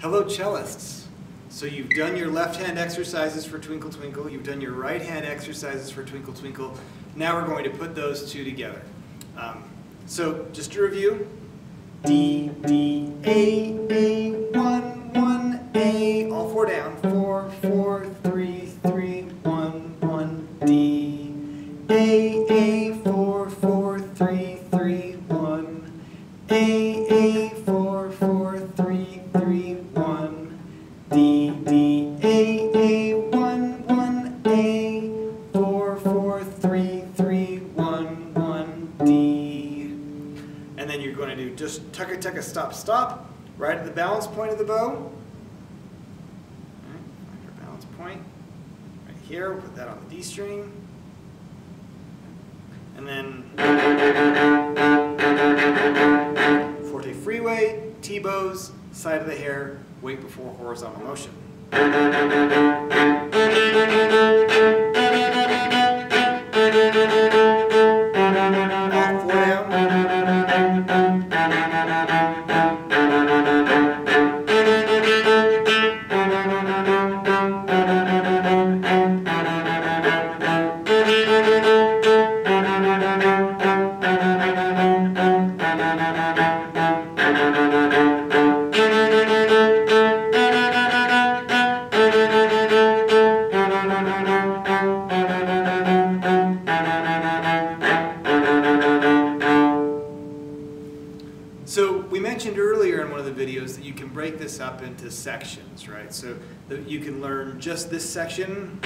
Hello, cellists. So you've done your left hand exercises for Twinkle Twinkle, you've done your right hand exercises for Twinkle Twinkle. Now we're going to put those two together. Um, so just to review, D, D, A, A, 1, 1, A, all four down, 4, 4, 3, 3, 1, 1, D, A, A, 4, 4, 3, 3, 1, A, A, 4, going to do just tucka tucka stop stop right at the balance point of the bow. Right, find your balance point right here. Put that on the D string. And then forte freeway, T-bows, side of the hair, wait before horizontal motion. We mentioned earlier in one of the videos that you can break this up into sections, right? So that you can learn just this section.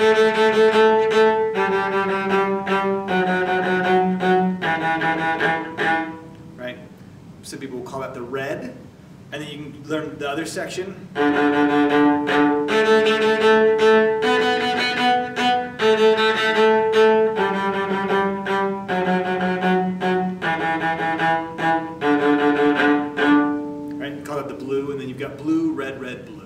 Right? Some people will call that the red. And then you can learn the other section. Blue, and then you've got blue, red, red, blue.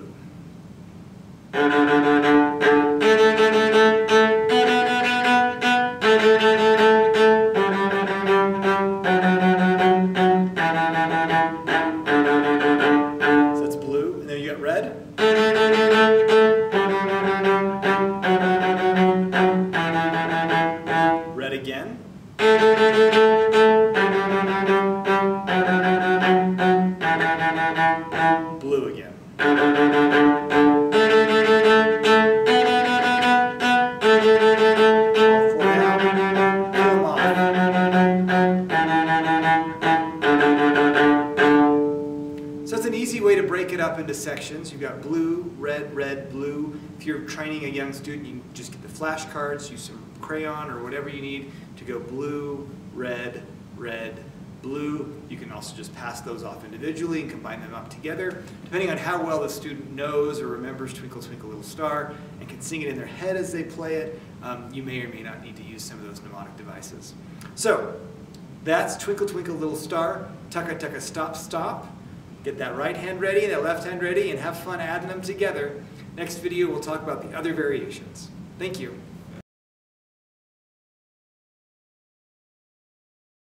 So that's blue, and then you got red. Red again. Blue again. So that's an easy way to break it up into sections. You've got blue, red, red, blue. If you're training a young student, you just get the flashcards, use some crayon or whatever you need to go blue, red, red, blue. You can also just pass those off individually and combine them up together. Depending on how well the student knows or remembers Twinkle Twinkle Little Star and can sing it in their head as they play it, um, you may or may not need to use some of those mnemonic devices. So that's Twinkle Twinkle Little Star, Tucka Tucka Stop Stop. Get that right hand ready, that left hand ready, and have fun adding them together. Next video, we'll talk about the other variations. Thank you.